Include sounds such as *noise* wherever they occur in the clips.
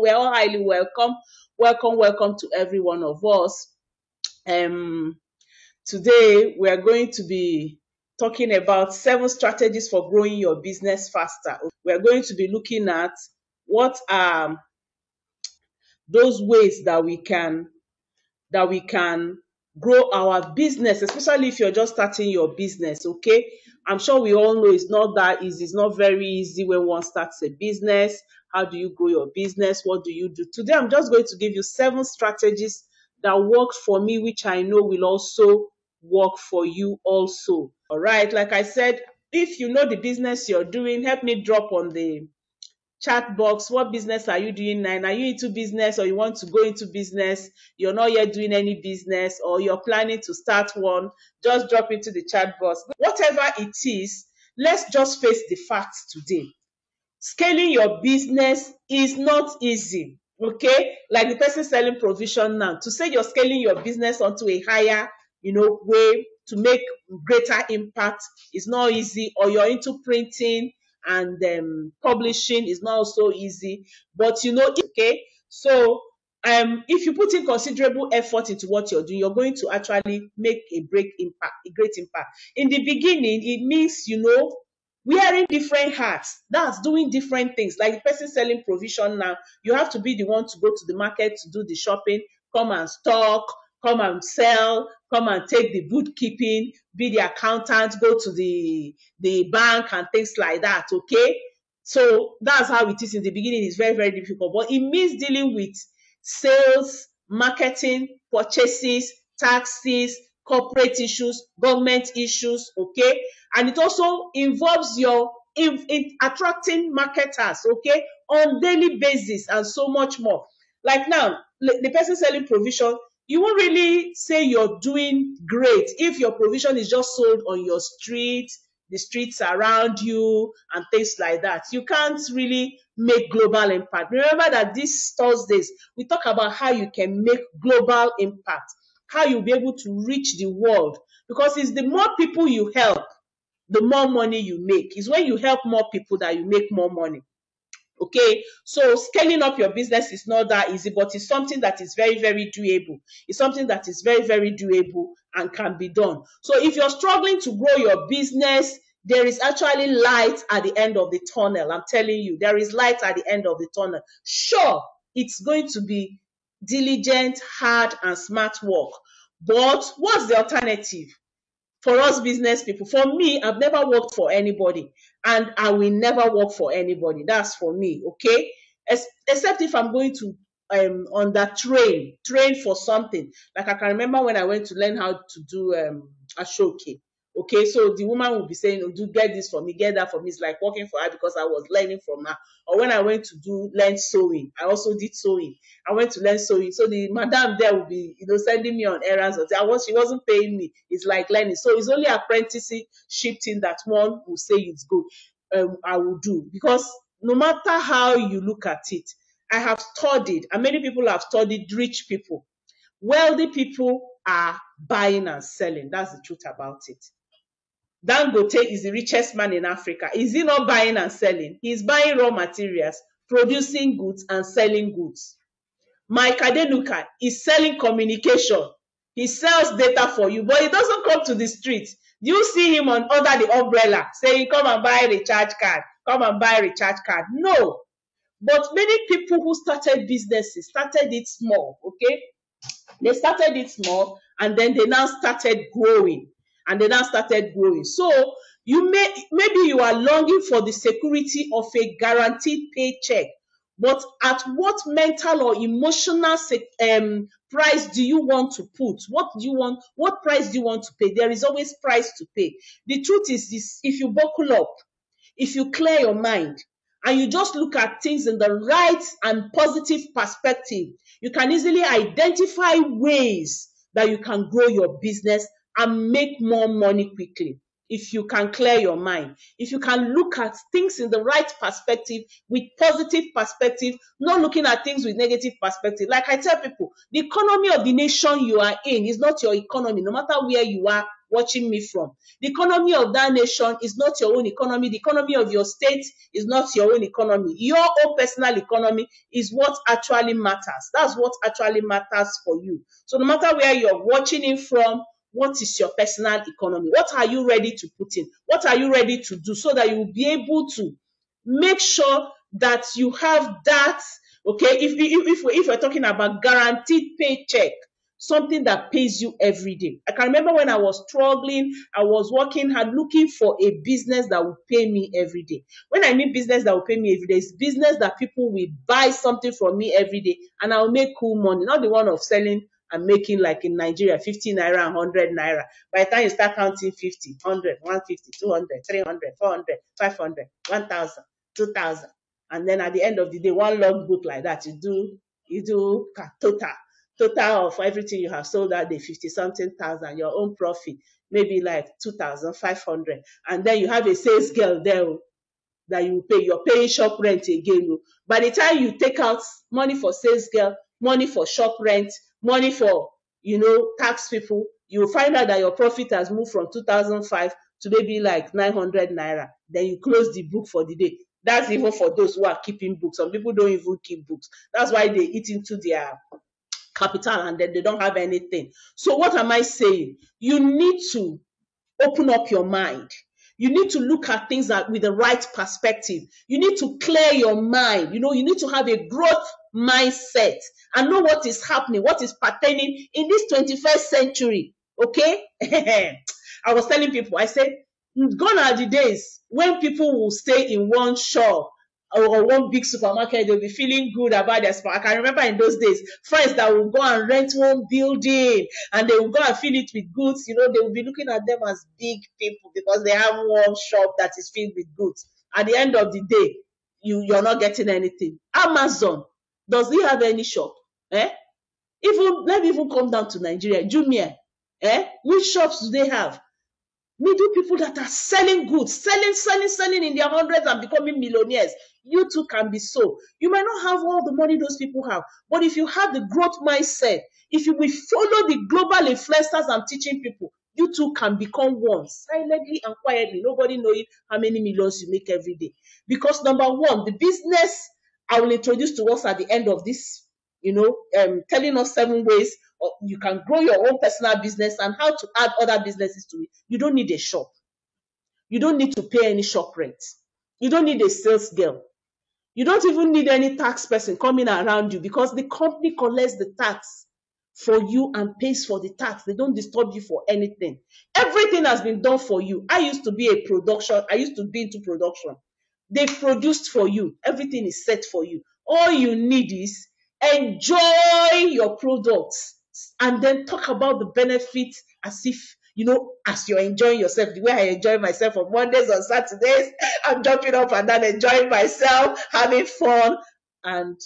we're all highly welcome. Welcome, welcome to every one of us. Um, today we are going to be talking about seven strategies for growing your business faster. We are going to be looking at what are those ways that we can that we can grow our business, especially if you're just starting your business. Okay, I'm sure we all know it's not that easy. It's not very easy when one starts a business. How do you grow your business? What do you do? Today, I'm just going to give you seven strategies that worked for me, which I know will also work for you also. All right, like I said, if you know the business you're doing, help me drop on the chat box what business are you doing now are you into business or you want to go into business you're not yet doing any business or you're planning to start one just drop into the chat box whatever it is let's just face the facts today scaling your business is not easy okay like the person selling provision now to say you're scaling your business onto a higher you know way to make greater impact is not easy or you're into printing and um, publishing is not so easy. But you know, okay, so um, if you put in considerable effort into what you're doing, you're going to actually make a break impact, a great impact. In the beginning, it means you know wearing different hats. That's doing different things. Like the person selling provision now, you have to be the one to go to the market to do the shopping, come and stock, come and sell, come and take the bookkeeping, be the accountant, go to the, the bank and things like that, okay? So that's how it is in the beginning. It's very, very difficult, but it means dealing with sales, marketing, purchases, taxes, corporate issues, government issues, okay? And it also involves your in, in attracting marketers, okay, on daily basis and so much more. Like now, the person selling provision, you won't really say you're doing great if your provision is just sold on your street, the streets around you, and things like that. You can't really make global impact. Remember that these Thursdays, we talk about how you can make global impact, how you'll be able to reach the world. Because it's the more people you help, the more money you make. It's when you help more people that you make more money. Okay, so scaling up your business is not that easy, but it's something that is very, very doable. It's something that is very, very doable and can be done. So if you're struggling to grow your business, there is actually light at the end of the tunnel. I'm telling you, there is light at the end of the tunnel. Sure, it's going to be diligent, hard, and smart work. But what's the alternative? For us business people, for me, I've never worked for anybody and I will never work for anybody. That's for me, okay? except if I'm going to um on that train, train for something. Like I can remember when I went to learn how to do um ashoke. Okay, so the woman will be saying, oh, do get this for me, get that for me. It's like working for her because I was learning from her. Or when I went to do learn sewing, I also did sewing. I went to learn sewing. So the madam there will be, you know, sending me on errands. I was she wasn't paying me. It's like learning. So it's only apprenticeship thing that one will say it's good. Um, I will do because no matter how you look at it, I have studied, and many people have studied rich people. Wealthy people are buying and selling. That's the truth about it. Dangote is the richest man in Africa. Is he not buying and selling? He's buying raw materials, producing goods, and selling goods. Mike Adenuga is selling communication. He sells data for you, but he doesn't come to the street. You see him on under the umbrella saying, Come and buy a recharge card, come and buy a recharge card? No. But many people who started businesses started it small, okay? They started it small and then they now started growing and they now started growing. So you may maybe you are longing for the security of a guaranteed paycheck, but at what mental or emotional um, price do you want to put? What do you want? What price do you want to pay? There is always price to pay. The truth is this: if you buckle up, if you clear your mind, and you just look at things in the right and positive perspective, you can easily identify ways that you can grow your business and make more money quickly if you can clear your mind, if you can look at things in the right perspective with positive perspective, not looking at things with negative perspective. Like I tell people, the economy of the nation you are in is not your economy, no matter where you are watching me from. The economy of that nation is not your own economy. The economy of your state is not your own economy. Your own personal economy is what actually matters. That's what actually matters for you. So no matter where you're watching it from, what is your personal economy? What are you ready to put in? What are you ready to do so that you will be able to make sure that you have that okay if if if, we're talking about guaranteed paycheck something that pays you every day i can remember when i was struggling i was working hard looking for a business that would pay me every day when i mean business that will pay me every day it's business that people will buy something from me every day and i'll make cool money not the one of selling and making like in Nigeria 50 naira and 100 naira. By the time you start counting 50, 100, 150, 200, 300, 400, 500, 1000, 2000. And then at the end of the day, one log book like that, you do, you do total, total of everything you have sold that day, 50 something thousand, your own profit, maybe like 2,500. And then you have a sales girl there oh, that you pay, you're paying shop rent again. Oh. By the time you take out money for sales girl, money for shop rent, money for, you know, tax people, you will find out that your profit has moved from 2005 to maybe like 900 naira. Then you close the book for the day. That's even for those who are keeping books. Some people don't even keep books. That's why they eat into their capital and then they don't have anything. So, what am I saying? You need to open up your mind. You need to look at things that with the right perspective. You need to clear your mind. You know, you need to have a growth mindset and know what is happening, what is pertaining in this 21st century. Okay? *laughs* I was telling people, I said, gone are the days when people will stay in one shop or one big supermarket, they'll be feeling good about their spot. I can remember in those days, friends that will go and rent one building and they will go and fill it with goods. You know, they will be looking at them as big people because they have one shop that is filled with goods. At the end of the day, you, you're not getting anything. Amazon, does he have any shop? Eh? Even let me even come down to Nigeria. Jumia, eh? Which shops do they have? middle people that are selling goods, selling, selling, selling in their hundreds and becoming millionaires. You too can be so. You might not have all the money those people have, but if you have the growth mindset, if you will follow the global influencers I'm teaching people, you too can become one silently and quietly. Nobody knowing how many millions you make every day. Because number one, the business I will introduce to us at the end of this, you know, um, telling us seven ways you can grow your own personal business and how to add other businesses to it. You don't need a shop. You don't need to pay any shop rent. You don't need a sales girl. You don't even need any tax person coming around you because the company collects the tax for you and pays for the tax. They don't disturb you for anything. Everything has been done for you. I used to be a production, I used to be into production. They produced for you. Everything is set for you. All you need is enjoy your products and then talk about the benefits as if you know, as you're enjoying yourself, the way I enjoy myself on Mondays on Saturdays, *laughs* I'm jumping up and down, enjoying myself, having fun, and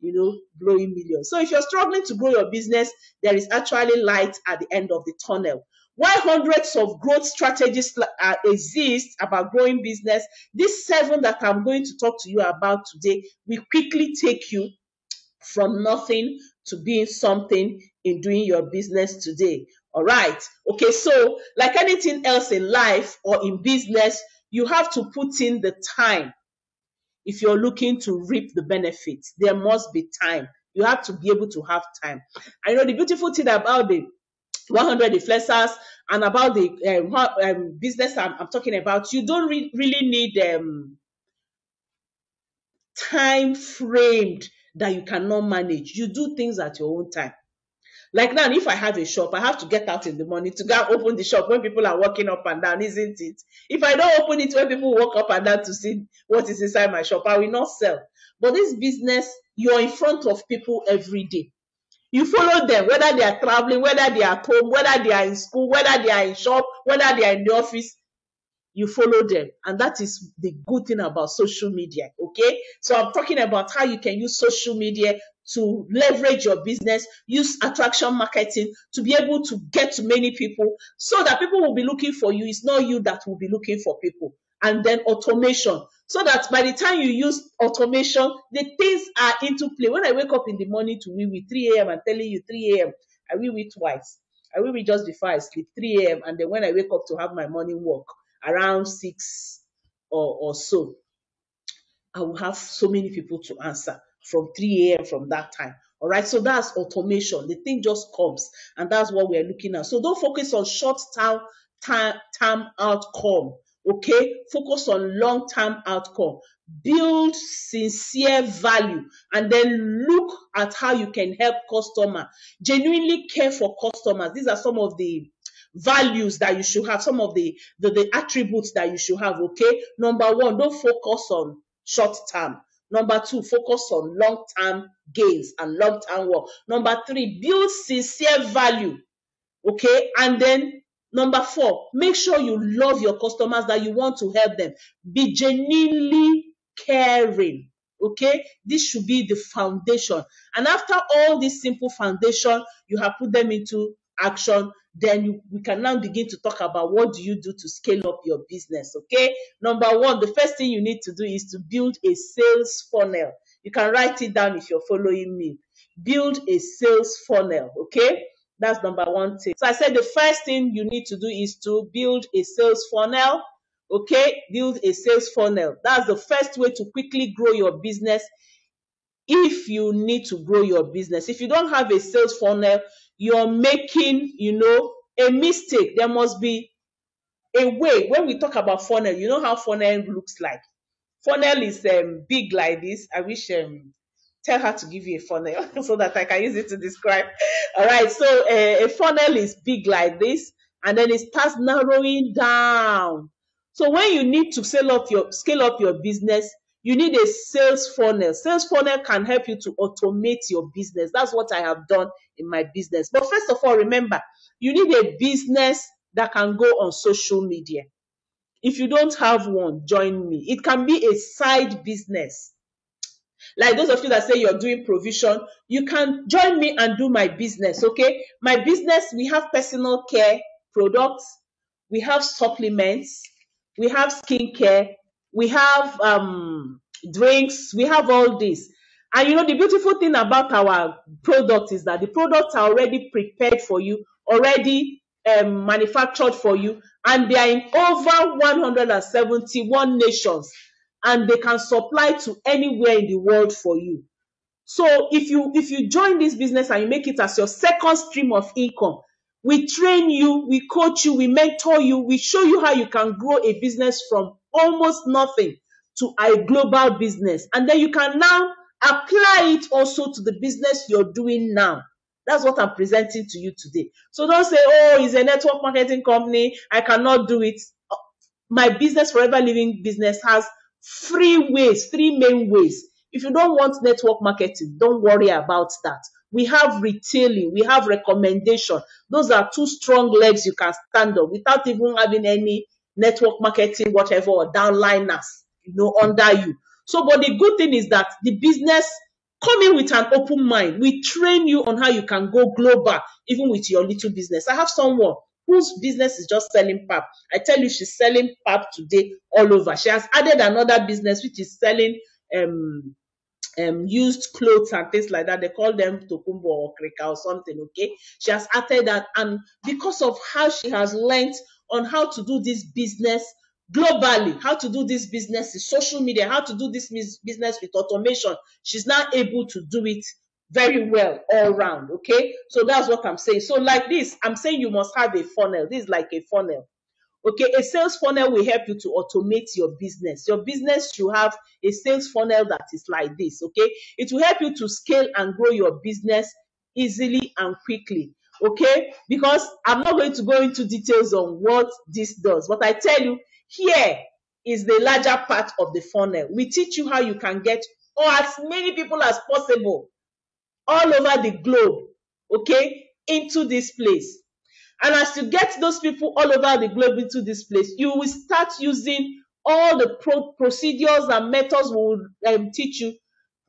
you know, blowing millions. So if you're struggling to grow your business, there is actually light at the end of the tunnel. While hundreds of growth strategies uh, exist about growing business, these seven that I'm going to talk to you about today will quickly take you from nothing to being something in doing your business today. All right. Okay. So, like anything else in life or in business, you have to put in the time. If you're looking to reap the benefits, there must be time. You have to be able to have time. I know the beautiful thing about the 100 influencers and about the um, um, business I'm, I'm, talking about, you don't re- really need um, time framed that you cannot manage. You do things at your own time. Like now, if I have a shop, I have to get out in the morning to go open the shop when people are walking up and down, isn't it? If I don't open it when people walk up and down to see what is inside my shop, I will not sell. But this business, you're in front of people every day. You follow them, whether they are traveling, whether they are at home, whether they are in school, whether they are in shop, whether they are in the office you follow them. And that is the good thing about social media. Okay. So I'm talking about how you can use social media to leverage your business, use attraction marketing to be able to get to many people so that people will be looking for you. It's not you that will be looking for people. And then automation. So that by the time you use automation, the things are into play. When I wake up in the morning to wee wee 3 a.m., I'm telling you 3 a.m., I wee wee twice. I will be just before I sleep, 3 a.m. And then when I wake up to have my morning walk around 6 or, or so, I will have so many people to answer from 3 a.m. from that time. All right, so that's automation. The thing just comes, and that's what we're looking at. So don't focus on short term term outcome. Okay, focus on long term outcome. Build sincere value, and then look at how you can help customer. Genuinely care for customers. These are some of the values that you should have, some of the, the, the attributes that you should have. Okay, number one, don't focus on short term. Number two, focus on long term gains and long term work. Number three, build sincere value. Okay. And then number four, make sure you love your customers that you want to help them. Be genuinely caring. Okay. This should be the foundation. And after all this simple foundation, you have put them into action then you, we can now begin to talk about what do you do to scale up your business okay number one the first thing you need to do is to build a sales funnel you can write it down if you're following me build a sales funnel okay that's number one thing so i said the first thing you need to do is to build a sales funnel okay build a sales funnel that's the first way to quickly grow your business if you need to grow your business if you don't have a sales funnel you're making, you know, a mistake. There must be a way. When we talk about funnel, you know how funnel looks like. Funnel is um, big like this. I wish um, tell her to give you a funnel *laughs* so that I can use it to describe. All right, so uh, a funnel is big like this, and then it starts narrowing down. So when you need to scale up your scale up your business, you need a sales funnel. Sales funnel can help you to automate your business. That's what I have done in my business. But first of all, remember, you need a business that can go on social media. If you don't have one, join me. It can be a side business. Like those of you that say you're doing provision, you can join me and do my business, okay? My business, we have personal care products, we have supplements, we have skincare, we have um, drinks, we have all this. And you know, the beautiful thing about our product is that the products are already prepared for you, already um, manufactured for you, and they are in over 171 nations, and they can supply to anywhere in the world for you. So if you if you join this business and you make it as your second stream of income, we train you, we coach you, we mentor you, we show you how you can grow a business from almost nothing to a global business. And then you can now apply it also to the business you're doing now. That's what I'm presenting to you today. So don't say, oh, it's a network marketing company. I cannot do it. Uh, my business, Forever Living business, has three ways, three main ways. If you don't want network marketing, don't worry about that. We have retailing, we have recommendation. Those are two strong legs you can stand on without even having any network marketing, whatever, or downliners, you know, under you. So, but the good thing is that the business come in with an open mind. We train you on how you can go global, even with your little business. I have someone whose business is just selling pap. I tell you, she's selling pap today all over. She has added another business which is selling um um used clothes and things like that. They call them tokunbo or krika or something. Okay, she has added that, and because of how she has learned on how to do this business globally, how to do this business in social media, how to do this business with automation. She's now able to do it very well all round. Okay. So that's what I'm saying. So, like this, I'm saying you must have a funnel. This is like a funnel. Okay, a sales funnel will help you to automate your business. Your business should have a sales funnel that is like this. Okay, it will help you to scale and grow your business easily and quickly okay? Because I'm not going to go into details on what this does, but I tell you, here is the larger part of the funnel. We teach you how you can get or as many people as possible all over the globe, okay, into this place. And as you get those people all over the globe into this place, you will start using all the pro- procedures and methods we will um, teach you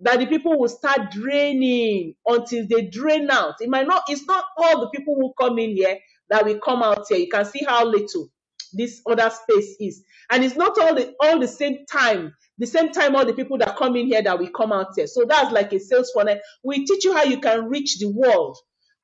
that the people will start draining until they drain out. It might not, it's not all the people who come in here that will come out here. You can see how little this other space is. And it's not all the all the same time, the same time all the people that come in here that we come out here. So that's like a sales funnel. We teach you how you can reach the world.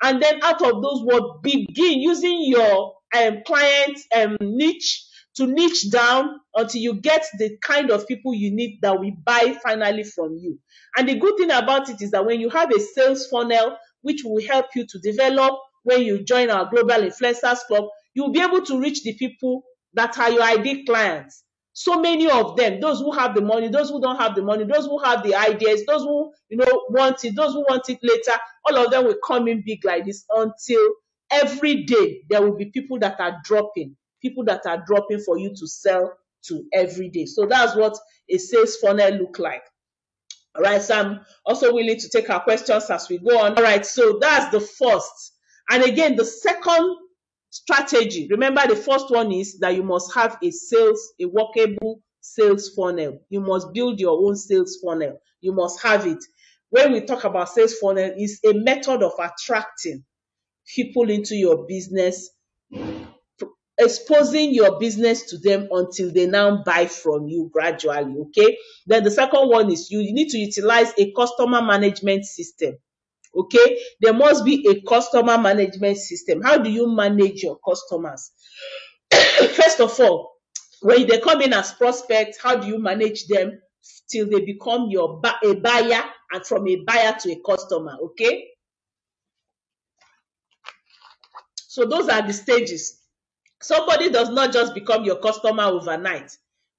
and then out of those words, begin using your um, client um, niche to niche down until you get the kind of people you need that will buy finally from you. And the good thing about it is that when you have a sales funnel, which will help you to develop when you join our Global Influencers Club, you'll be able to reach the people that are your ideal clients. So many of them, those who have the money, those who don't have the money, those who have the ideas, those who you know want it, those who want it later, all of them will come in big like this until every day there will be people that are dropping, people that are dropping for you to sell to every day. So that's what a sales funnel look like. All right, so I'm also willing to take our questions as we go on. All right, so that's the first. And again, the second strategy, remember the first one is that you must have a sales, a workable sales funnel. You must build your own sales funnel. You must have it. When we talk about sales funnel, it's a method of attracting people into your business exposing your business to them until they now buy from you gradually. Okay. Then the second one is you need to utilize a customer management system. Okay. There must be a customer management system. How do you manage your customers? *coughs* First of all, when they come in as prospects, how do you manage them till they become your a buyer and from a buyer to a customer? Okay. So those are the stages. Somebody does not just become your customer overnight.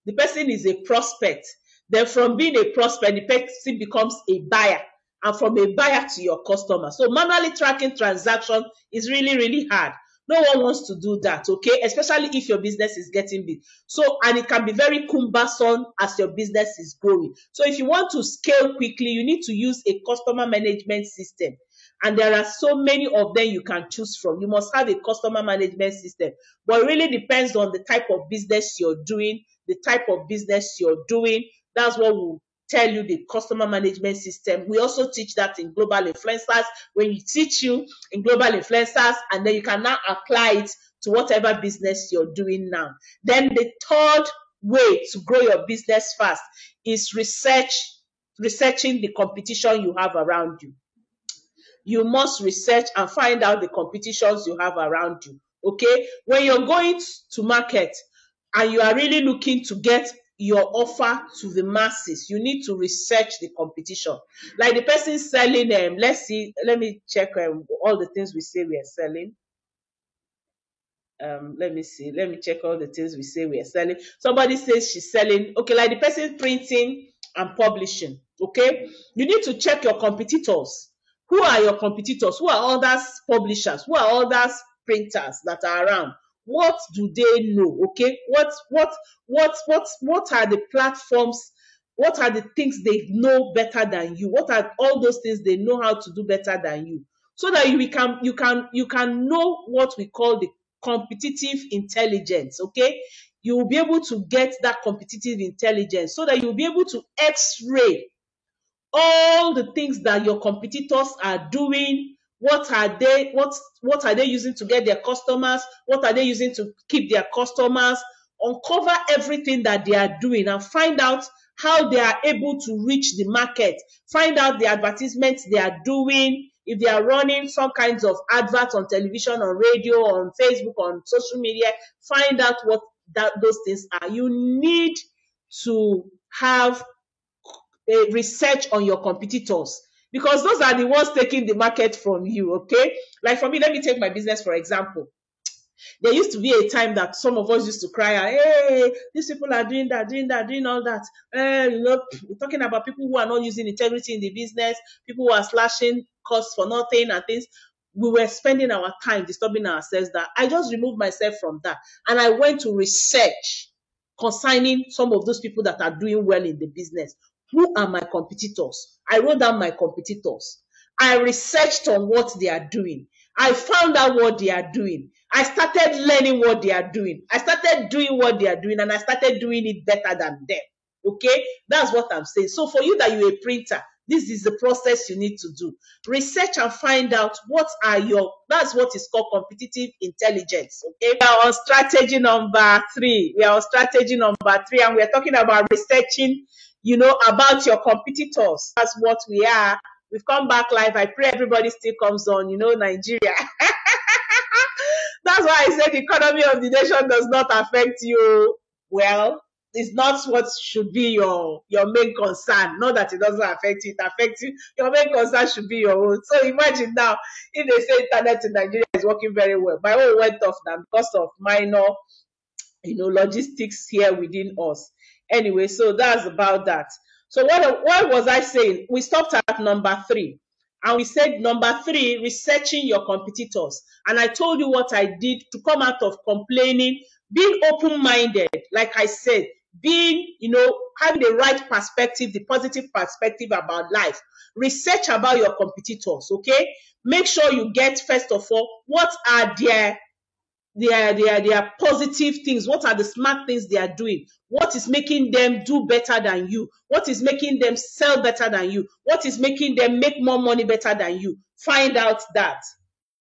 The person is a prospect. Then from being a prospect, the person becomes a buyer. And from a buyer to your customer. So manually tracking transaction is really, really hard. No one wants to do that, okay? Especially if your business is getting big. So, and it can be very cumbersome as your business is growing. So, if you want to scale quickly, you need to use a customer management system and there are so many of them you can choose from. You must have a customer management system, but it really depends on the type of business you're doing, the type of business you're doing. That's what we'll tell you the customer management system. We also teach that in global influencers. When you teach you in global influencers, and then you can now apply it to whatever business you're doing now. Then the third way to grow your business fast is research, researching the competition you have around you you must research and find out the competitions you have around you. Okay. When you're going to market and you are really looking to get your offer to the masses, you need to research the competition. Like the person selling, um, let's see, let me check um, all the things we say we are selling. Um, let me see, let me check all the things we say we are selling. Somebody says she's selling, okay, like the person printing and publishing. Okay, you need to check your competitors who are your competitors? Who are others publishers? Who are others printers that are around? What do they know? Okay, what what what what what are the platforms? What are the things they know better than you? What are all those things they know how to do better than you? So that you can you can you can know what we call the competitive intelligence. Okay, you will be able to get that competitive intelligence so that you'll be able to x-ray all the things that your competitors are doing what are they what what are they using to get their customers? What are they using to keep their customers? Uncover everything that they are doing and find out how they are able to reach the market. Find out the advertisements they are doing. If they are running some kinds of adverts on television on radio on facebook on social media find out what that those things are. You need to have a research on your competitors because those are the ones taking the market from you. Okay. Like for me, let me take my business for example. There used to be a time that some of us used to cry, hey, these people are doing that, doing that, doing all that. Uh, you know, we're talking about people who are not using integrity in the business, people who are slashing costs for nothing and things. We were spending our time disturbing ourselves that I just removed myself from that. And I went to research concerning some of those people that are doing well in the business. Who are my competitors? I wrote down my competitors. I researched on what they are doing. I found out what they are doing. I started learning what they are doing. I started doing what they are doing and I started doing it better than them. Okay? That's what I'm saying. So for you that you're a printer, this is the process you need to do. Research and find out what are your, that's what is called competitive intelligence. Okay. We are on strategy number three. We are on strategy number three and we're talking about researching you know, about your competitors. That's what we are We've come back live. I pray everybody still comes on. You know, Nigeria. *laughs* That's why I said the economy of the nation does not affect you. Well, it's not what should be your your main concern. Not that it doesn't affect you, it affects you. Your main concern should be your own. So imagine now if they say internet in Nigeria is working very well. My own went off now because of minor, you know, logistics here within us. Anyway, so that's about that. So what what was I saying? We stopped at number three. And we said number three, researching your competitors. And I told you what I did to come out of complaining, being open-minded, like I said, being, you know, having the right perspective, the positive perspective about life. Research about your competitors, okay? Make sure you get, first of all, what are their their, their, their positive things. What are the smart things they are doing? What is making them do better than you? What is making them sell better than you? What is making them make more money better than you? Find out that.